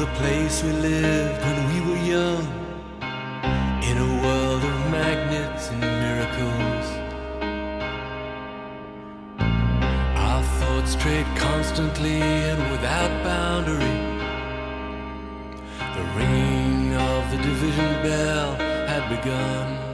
the place we lived when we were young, in a world of magnets and miracles. Our thoughts trade constantly and without boundary. The ringing of the division bell had begun.